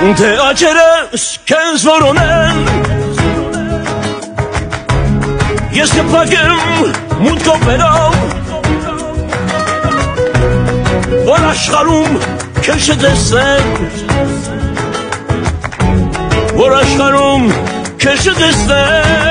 Te che svoronem Este pagem mult coperau Oraş harum köşede sen Oraş harum köşede sen